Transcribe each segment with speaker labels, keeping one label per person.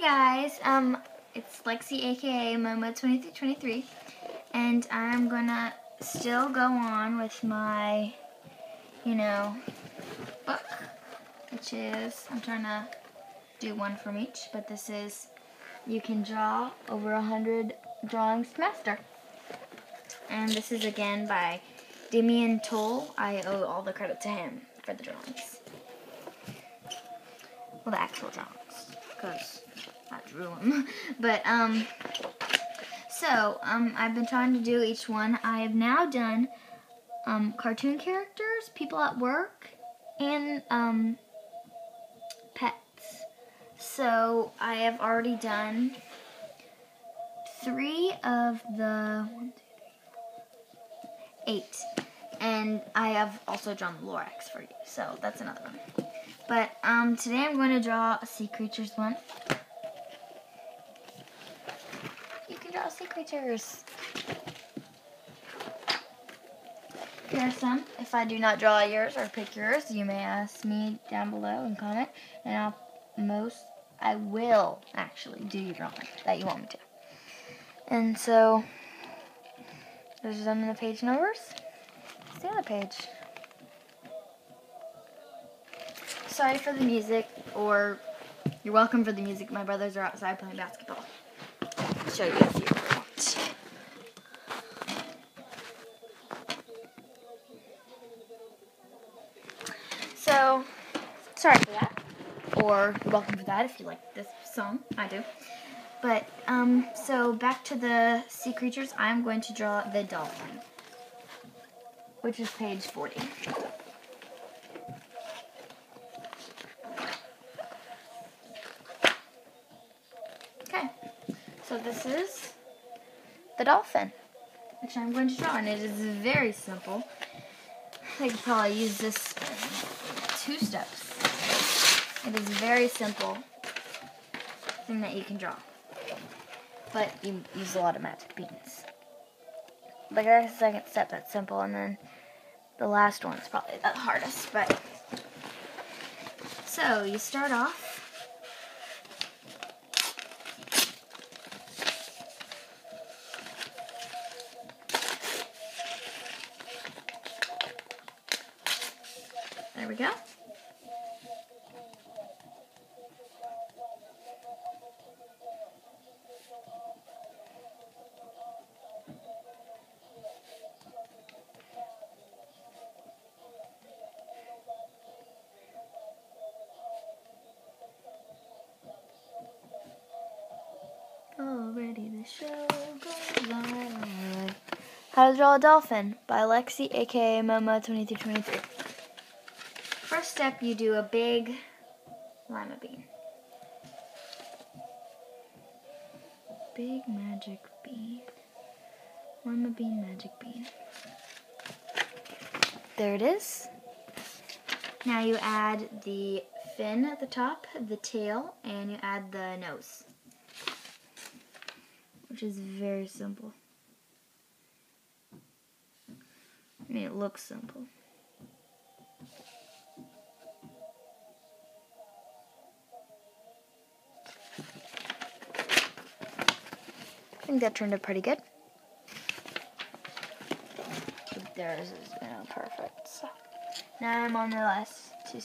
Speaker 1: Hey guys, um, it's Lexi aka Momo2323 and I'm gonna still go on with my, you know, book, which is, I'm trying to do one from each, but this is, you can draw over a hundred drawings master. And this is again by Damien Toll. I owe all the credit to him for the drawings. Well, the actual drawings, because I drew them. But, um, so, um, I've been trying to do each one. I have now done, um, cartoon characters, people at work, and, um, pets. So, I have already done three of the, one, two, three, eight. And I have also drawn the Lorax for you, so that's another one. But, um, today I'm going to draw a sea creatures one. Draw sea creatures. Here are some. If I do not draw yours or pick yours, you may ask me down below and comment, and I'll most I will actually do your drawing that you want me to. And so there's some in the page numbers. It's the other page. Sorry for the music, or you're welcome for the music. My brothers are outside playing basketball show you you want. So, sorry for that. Or welcome for that if you like this song. I do. But, um, so back to the sea creatures. I'm going to draw the dolphin, which is page 40. So this is the dolphin, which I'm going to draw, and it is very simple. I could probably use this two steps. It is very simple thing that you can draw, but you use a lot of magic beans. But that's the second step that's simple, and then the last one is probably the hardest. But so you start off we go. Already the show goes on. How to Draw a Dolphin by Lexi, aka Momo2323 first step, you do a big lima bean. Big magic bean. Lima bean, magic bean. There it is. Now you add the fin at the top, the tail, and you add the nose. Which is very simple. I mean, it looks simple. Think that turned out pretty good. Theirs is you know, perfect. So now I'm on the last two.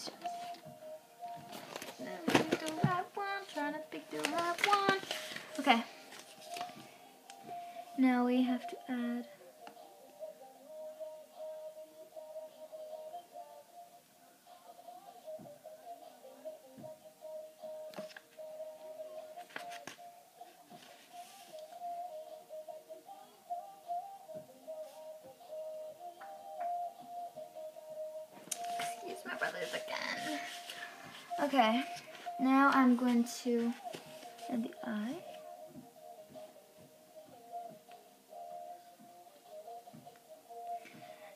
Speaker 1: Brothers again. Okay, now I'm going to add the eye.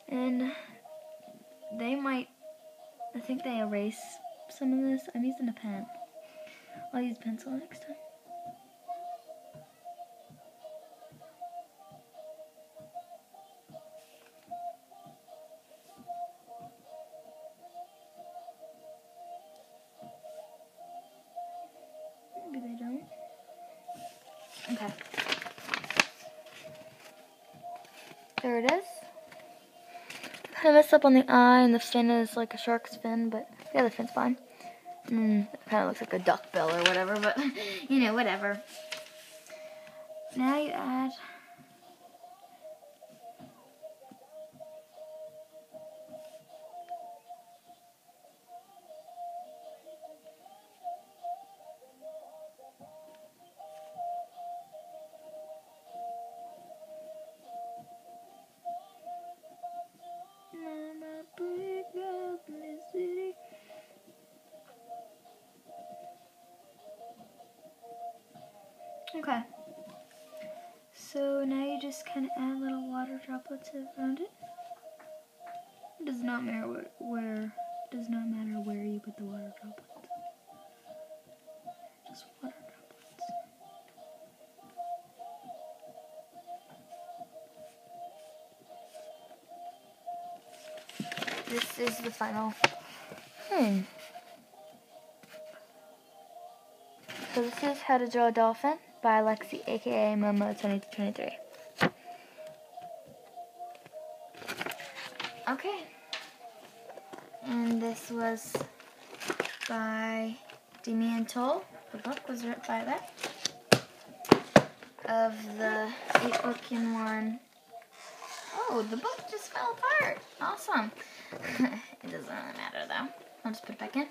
Speaker 1: And they might, I think they erase some of this. I'm using a pen. I'll use pencil next time. Okay. There it is. I messed up on the eye, and the fin is like a shark's fin, but the other fin's fine. Mm, it kind of looks like a duck bill or whatever, but you know, whatever. Now you add Okay. So now you just kind of add little water droplets around it. It does not matter where, where does not matter where you put the water droplets. Just water droplets. This is the final. Hmm. So this is How to Draw a Dolphin by Lexi, aka Momo2323. Okay. And this was by Damien Toll. The book was written by that. Of the eight book in one. Oh, the book just fell apart. Awesome. it doesn't really matter though. I'll just put it back in.